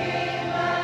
Amen.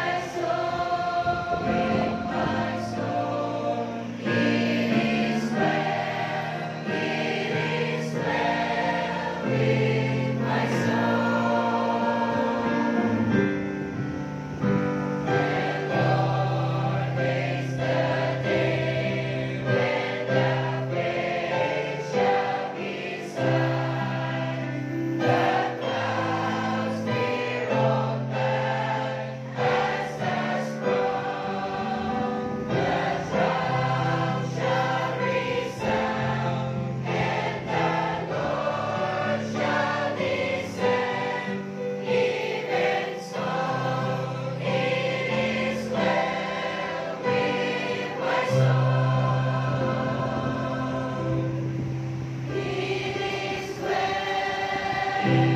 Amen.